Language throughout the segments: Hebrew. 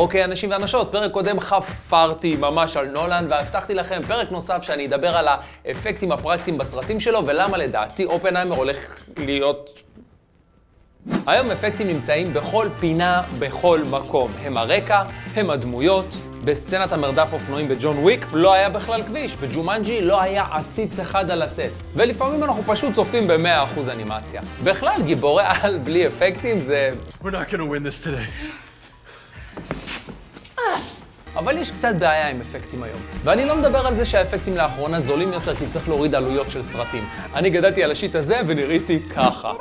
אוקיי, אנשים ואנשות, פרק קודם חפרתי ממש על נולן, והבטחתי לכם פרק נוסף שאני אדבר על האפקטים הפרקטיים בסרטים שלו, ולמה לדעתי אופנהיימר הולך להיות... היום אפקטים נמצאים בכל פינה, בכל מקום. הם הרקע, הם הדמויות. בסצנת המרדף אופנועים בג'ון וויק לא היה בכלל כביש, בג'ומנג'י לא היה עציץ אחד על הסט. ולפעמים אנחנו פשוט צופים ב-100% אנימציה. בכלל, גיבורי על בלי אפקטים זה... We're not gonna win this today. אבל יש קצת בעיה עם אפקטים היום. ואני לא מדבר על זה שהאפקטים לאחרונה זולים יותר כי צריך להוריד עלויות של סרטים. אני גדלתי על השיט הזה ונראיתי ככה.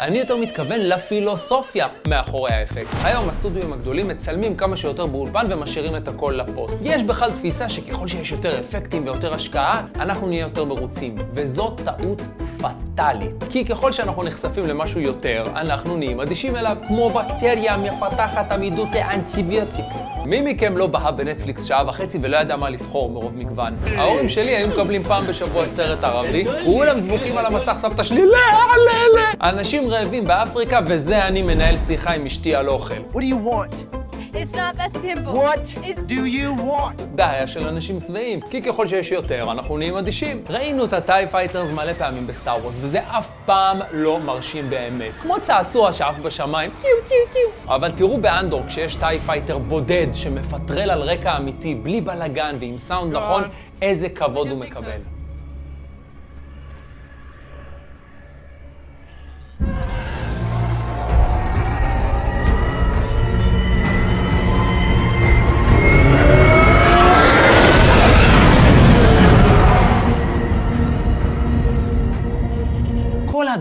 אני יותר מתכוון לפילוסופיה מאחורי האפקט. היום הסטודיו הגדולים מצלמים כמה שיותר באולפן ומשאירים את הכל לפוסט. יש בכלל תפיסה שככל שיש יותר אפקטים ויותר השקעה, אנחנו נהיה יותר מרוצים. וזו טעות פטאלית. כי ככל שאנחנו נחשפים למשהו יותר, אנחנו נהיים אדישים אליו, כמו בקטריה מפתחת עמידות לאנטיביוטיקה. מי מכם לא בהה בנטפליקס שעה וחצי ולא ידע מה לבחור מרוב מגוון? ההורים שלי היו מקבלים פעם בשבוע סרט ערבי, כולם דבוקים על המסך, סבתא שלי, לא, לא, לא. אנשים רעבים באפריקה, וזה אני מנהל שיחה עם אשתי על אוכל. Do you want? It's not that simple. What It's... do you want? בעיה של אנשים שבעים, כי ככל שיש יותר, אנחנו נהיים אדישים. ראינו את ה TIE fighters מלא פעמים בסטאר וורס, וזה אף פעם לא מרשים באמת. כמו צעצוע שעף בשמיים, טיו טיו טיו. אבל תראו באנדור, כשיש TIE fighter בודד שמפטרל על רקע אמיתי, בלי בלאגן ועם סאונד נכון, איזה כבוד הוא מקבל.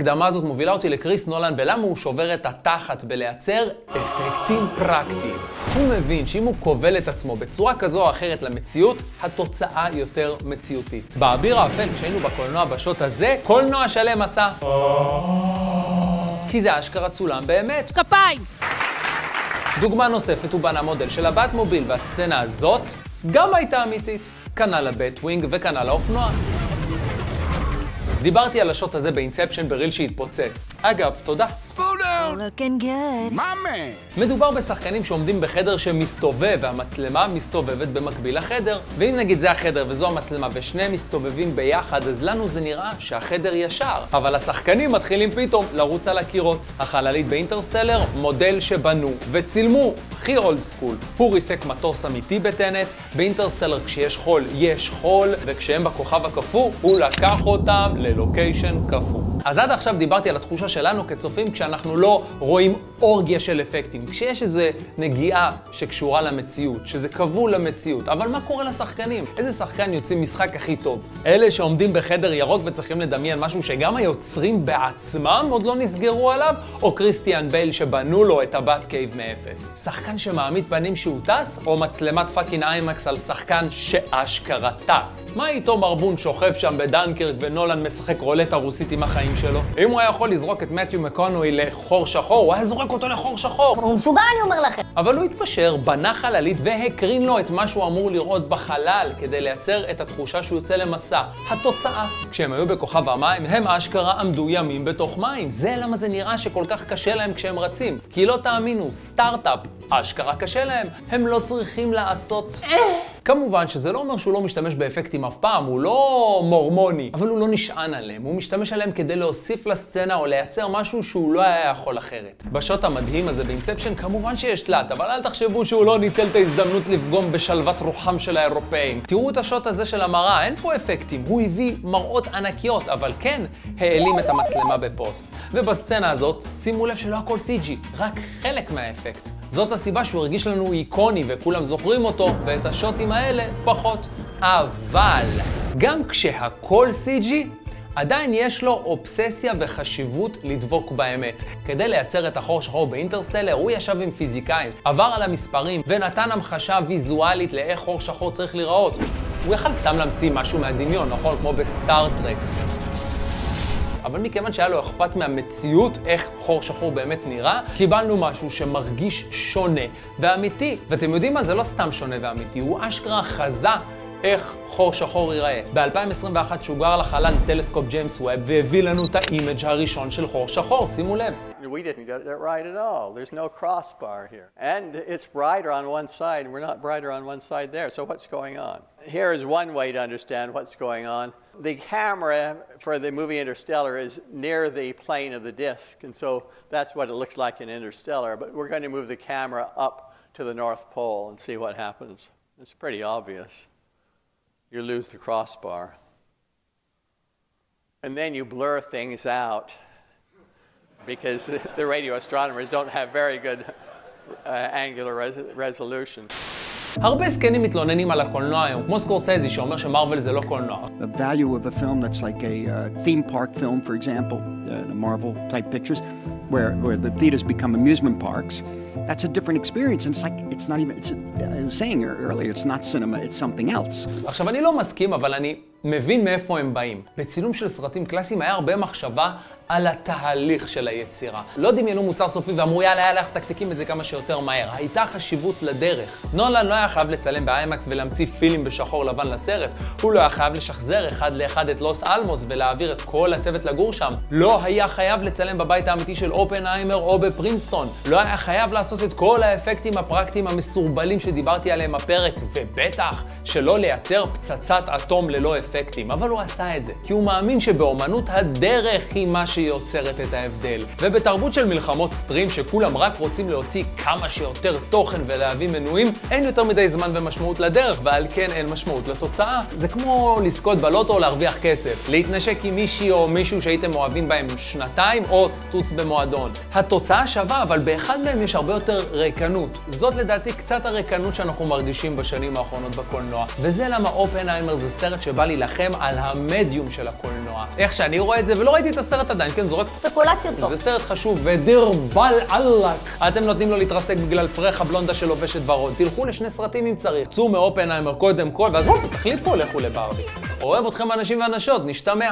ההקדמה הזאת מובילה אותי לקריס נולן ולמה הוא שובר את התחת בלייצר אפקטים פרקטיים. הוא מבין שאם הוא כובל את עצמו בצורה כזו או אחרת למציאות, התוצאה יותר מציאותית. באביר האפל, כשהיינו בקולנוע בשוט הזה, קולנוע שלם עשה... כי זה אשכרה צולם באמת. כפיים! דוגמה נוספת, הוא בנה מודל של הבאטמוביל, והסצנה הזאת גם הייתה אמיתית. כנ"ל הבאטווינג וכנ"ל האופנוע. דיברתי על השוט הזה באינספשן בריוורס שהתפוצץ. אגב, תודה. Down! Looking good. My man! מדובר בשחקנים שעומדים בחדר שמסתובב והמצלמה מסתובבת במקביל לחדר. ואם נגיד זה החדר וזו המצלמה ושניהם מסתובבים ביחד, אז לנו זה נראה שהחדר ישר. אבל השחקנים מתחילים פתאום לרוץ על הקירות. החללית באינטרסטלר, מודל שבנו וצילמו. הכי אולד סקול. הוא ריסק מטוס אמיתי בטנט, באינטרסטלר כשיש חול יש חול, וכשהם בכוכב הקפוא, הוא לקח אותם ללוקיישן קפוא. אז עד עכשיו דיברתי על התחושה שלנו כצופים כשאנחנו לא רואים אורגיה של אפקטים, כשיש איזו נגיעה שקשורה למציאות, שזה כבול למציאות. אבל מה קורה לשחקנים? איזה שחקן יוצא משחק הכי טוב? אלה שעומדים בחדר ירוק וצריכים לדמיין משהו שגם היוצרים בעצמם עוד לא נסגרו עליו? או קריסטיאן בייל שבנו לו את הבאטקייב מאפס? שחקן שמעמיד פנים שהוא טס, או מצלמת fucking איימקס על שחקן שאשכרה טס? מה עם התום הארדי שוכב שם בדנקרק ונולן משחק רולטה רוסית עם החיים שלו? אם הוא היה יכול לזרוק את מתיו מקונוי לחור שחור, הוא היה זורק אותו לחור שחור. הוא משוגע, אני אומר לכם. אבל הוא התפשר, בנה חללית והקרין לו את מה שהוא אמור לראות בחלל כדי לייצר את התחושה שהוא יוצא למסע. התוצאה, כשהם היו בכוכב המים, הם אשכרה עמדו ימים בתוך מים. זה למה זה נראה שכל כך קשה להם כשהם רצים. כי לא תאמינו, סטארט-אפ, אשכרה קשה להם. הם לא צריכים לעשות... כמובן שזה לא אומר שהוא לא משתמש באפקטים אף פעם, הוא לא מורמוני, אבל הוא לא נשען עליהם, הוא משתמש עליהם כדי להוסיף לסצנה או לייצר משהו שהוא לא היה יכול אחרת. בשוט המדהים הזה באינספשן כמובן שיש תלת, אבל אל תחשבו שהוא לא ניצל את ההזדמנות לפגום בשלוות רוחם של האירופאים. תראו את השוט הזה של המראה, אין פה אפקטים, הוא הביא מראות ענקיות, אבל כן העלים את המצלמה בפוסט. ובסצנה הזאת, שימו לב שלא הכל CG, רק חלק מהאפקט. זאת הסיבה שהוא הרגיש לנו איקוני וכולם זוכרים אותו, ואת השוטים האלה פחות. אבל גם כשהכל CG, עדיין יש לו אובססיה וחשיבות לדבוק באמת. כדי לייצר את החור שחור באינטרסטלר, הוא ישב עם פיזיקאים, עבר על המספרים ונתן המחשה ויזואלית לאיך חור שחור צריך להיראות. הוא יכל סתם להמציא משהו מהדמיון, נכון? כמו בסטאר טרק. אבל מכיוון שהיה לו אכפת מהמציאות, איך חור שחור באמת נראה, קיבלנו משהו שמרגיש שונה ואמיתי. ואתם יודעים מה? זה לא סתם שונה ואמיתי, הוא אשכרה חזה איך חור שחור ייראה. ב-2021 שוגר לחלל טלסקופ ג'יימס ווב והביא לנו את ה image הראשון של חור שחור, שימו לב. We didn't get it right at all. There's no crossbar here. And it's brighter on one side, we're not brighter on one side there. So what's going on? Here is one way to understand what's going on. The camera for the movie Interstellar is near the plane of the disk, and so that's what it looks like in Interstellar. But we're going to move the camera up to the North Pole and see what happens. It's pretty obvious. You lose the crossbar. And then you blur things out because the radio astronomers don't have very good uh, angular res- resolution. הרבה זקנים מתלוננים על הקולנוע היום, כמו סקורסזי שאומר שמרוויל זה לא קולנוע. The value of a film that's like a uh, theme park film, for example, uh, the Marvel type pictures, where, where the theaters become amusement parks, that's a different experience. And it's like, it's not even, it's, I was saying earlier, it's not cinema, it's something else. עכשיו, אני לא מסכים, אבל אני מבין מאיפה הם באים. בצילום של סרטים קלאסיים היה הרבה מחשבה על התהליך של היצירה. לא דמיינו מוצר סופי ואמרו, יאללה, יאללה, איך תקתיקים את זה כמה שיותר מהר. הייתה חשיבות לדרך. נולן לא היה חייב לצלם באיימקס ולהמציא פילים בשחור לבן לסרט. הוא לא היה חייב לשחזר אחד לאחד את לוס אלמוס ולהעביר את כל הצוות לגור שם. לא היה חייב לצלם בבית האמיתי של אופנהיימר או בפרינסטון. לא היה חייב לעשות את כל האפקטים הפרקטיים המסורבלים שדיברתי עליהם בפרק, ובטח שלא לייצר פצצת אטום ללא אפקטים. אבל הוא עשה את זה, כי הוא מאמין שבאומנות הדרך היא מה שיוצרת את ההבדל. ובתרבות של מלחמות סטרים שכולם רק רוצים להוציא כמה שיותר תוכן ולהביא מנויים, אין יותר מדי זמן ומשמעות לדרך, ועל כן אין משמעות לתוצאה. זה כמו לזכות בלוטו או להרוויח כסף, להתנשק עם מישהי או מישהו שהייתם אוהבים בהם שנתיים, או סטוץ במועדון. התוצאה שווה, אבל באחד מהם יש הרבה יותר ריקנות. זאת לדעתי קצת הריקנות שאנחנו מרגישים בשנים האחרונות בקולנוע. וזה למה אופנהיימר זה סרט שבא להילחם על המדיום של הקולנוע. איך שאני רואה את זה, ולא ראיתי את הסרט עדיין, כן, זורק ספקולציות פה. זה סרט חשוב, ודיר בל אללק. אתם נותנים לו להתרסק בגלל פרחה בלונדה שלובשת ורוד. תלכו לשני סרטים אם צריך. צאו מאופנהיימר קודם כל, ואז בואו, תחליפו, לכו לברבי. אוהב אתכם אנשים ואנשות, נשתמע.